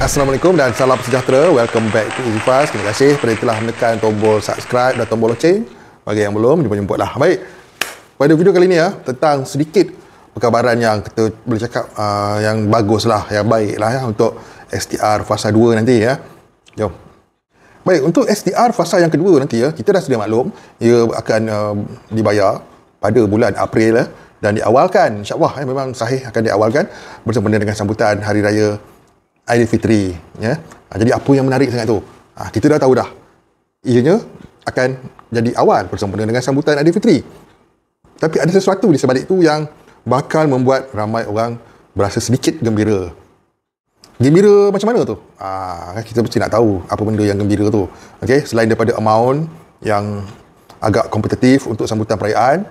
Assalamualaikum dan salam sejahtera. Welcome back to Fast. Terima kasih kerana telah menekan tombol subscribe dan tombol loceng. Bagi yang belum, jumpa-jumpa lah. Baik, pada video kali ini ya, tentang sedikit perkabaran yang kita boleh cakap uh, yang bagus lah, yang baik lah ya untuk STR fasa 2 nanti ya. Jom. Baik, untuk STR fasa yang kedua nanti ya, kita dah sedia maklum, ia akan uh, dibayar pada bulan April ya, dan diawalkan, insyaAllah ya, memang sahih akan diawalkan bersama dengan sambutan Hari Raya Aidilfitri ya. Ha, jadi apa yang menarik sangat tu? Ha, kita dah tahu dah. Ianya akan jadi awal bersama dengan sambutan Aidilfitri. Tapi ada sesuatu di sebalik tu yang bakal membuat ramai orang berasa sedikit gembira. Gembira macam mana tu? Ha, kita mesti nak tahu apa benda yang gembira tu. Okay? Selain daripada amount yang agak kompetitif untuk sambutan perayaan,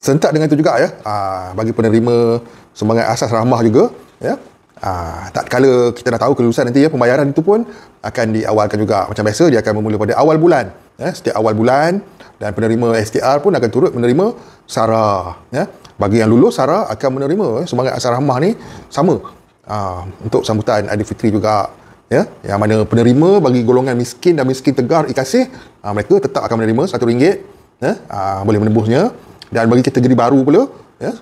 sentak dengan itu juga ya, bagi penerima semangat asas rahmah juga, ya, Ah, tak kala kita dah tahu kelulusan nanti ya pembayaran itu pun akan diawalkan juga. Macam biasa dia akan bermula pada awal bulan. Ya setiap awal bulan dan penerima STR pun akan turut menerima SARA ya bagi yang lulus SARA akan menerima ya, semangat asal rahmah ni sama. Ah, untuk sambutan Aidilfitri juga. Ya yang mana penerima bagi golongan miskin dan miskin tegar ikasih ah, mereka tetap akan menerima RM1 ya ah, boleh menembusnya. Dan bagi kategori baru pula ya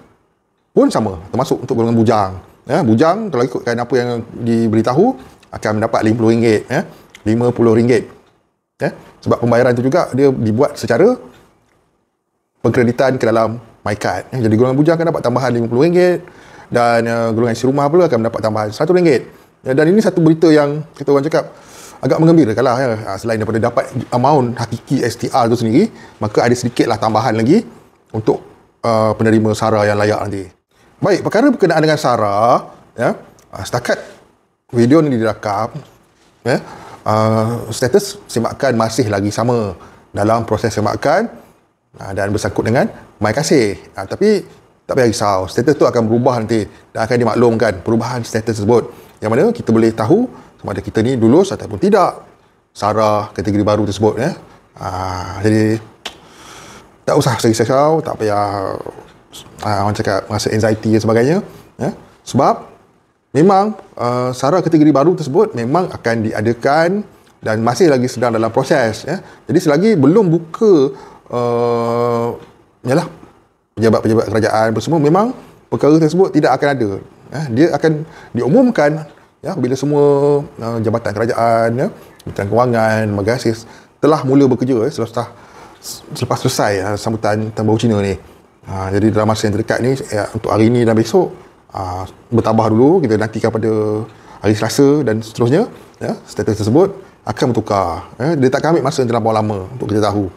pun sama termasuk untuk golongan bujang ya bujang kalau ikutkan apa yang diberitahu akan mendapat RM50 ya RM50 ya sebab pembayaran itu juga dia dibuat secara pengkreditan ke dalam MyCard ya. jadi golongan bujang akan dapat tambahan RM50 dan uh, golongan isi rumah pula akan mendapat tambahan RM100 ya, dan ini satu berita yang kita orang cakap agak mengembirakan lah ya. Selain daripada dapat amount hakiki STR itu sendiri maka ada sedikitlah tambahan lagi untuk uh, penerima SARA yang layak nanti Baik, perkara berkenaan dengan Sarah, ya, uh, setakat video ini dirakam, ya, uh, status semakan masih lagi sama dalam proses semakan uh, dan bersangkut dengan mai kasih. Uh, tapi tak payah risau, status tu akan berubah nanti dan akan dimaklumkan perubahan status tersebut. Yang mana kita boleh tahu sama ada kita ni lulus ataupun tidak Sarah kategori baru tersebut ya. Uh, jadi tak usah risau, tak payah uh, orang cakap rasa anxiety dan sebagainya ya. Sebab memang uh, sara kategori baru tersebut memang akan diadakan dan masih lagi sedang dalam proses ya. Jadi selagi belum buka uh, yalah pejabat-pejabat kerajaan semua memang perkara tersebut tidak akan ada ya. Dia akan diumumkan ya bila semua uh, jabatan kerajaan ya Kementerian Kewangan Magasis telah mula bekerja ya, selepas selepas selesai uh, sambutan Tahun Baru Cina ni Ha, jadi dalam masa yang terdekat ni ya, untuk hari ni dan besok ha, bertambah dulu kita nantikan pada hari Selasa dan seterusnya ya, status tersebut akan bertukar. Ya. Dia tak ambil masa yang terlampau lama untuk kita tahu.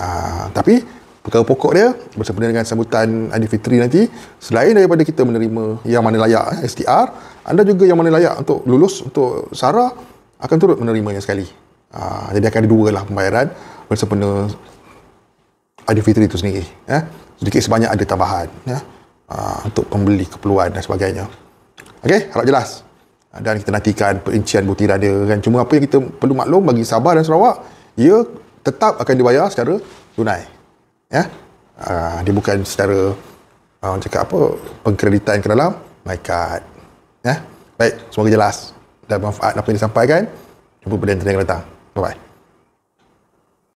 Ha, tapi perkara pokok dia bersama dengan sambutan Aidilfitri nanti selain daripada kita menerima yang mana layak eh, STR anda juga yang mana layak untuk lulus untuk SARA akan turut menerimanya sekali. Ha, jadi akan ada dua lah pembayaran bersempena Aidilfitri itu sendiri. Ya sedikit sebanyak ada tambahan ya. Uh, untuk pembeli keperluan dan sebagainya. Okey harap jelas. Dan kita nantikan perincian butiran dia kan. Cuma apa yang kita perlu maklum bagi Sabah dan Sarawak ia tetap akan dibayar secara tunai ya. Uh, dia bukan secara orang cakap apa pengkreditan ke dalam. My card ya. Baik semoga jelas dan manfaat apa yang disampaikan. Jumpa pada yang datang. Bye bye